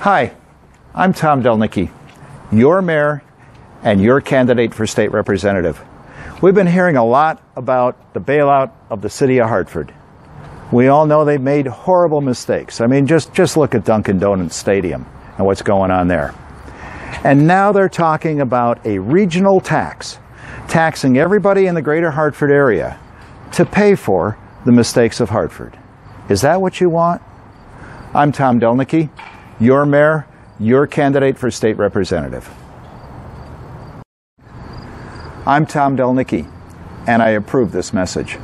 Hi, I'm Tom Delnicki, your mayor and your candidate for state representative. We've been hearing a lot about the bailout of the city of Hartford. We all know they've made horrible mistakes. I mean, just, just look at Dunkin' Donuts Stadium and what's going on there. And now they're talking about a regional tax, taxing everybody in the greater Hartford area to pay for the mistakes of Hartford. Is that what you want? I'm Tom Delnicki, your mayor, your candidate for state representative. I'm Tom Delnicki, and I approve this message.